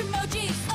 Emojis.